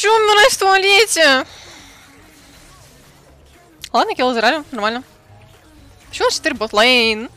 хочу умирать в туалете. Ладно, килл забрали, нормально. Почему у нас 4 ботлейн?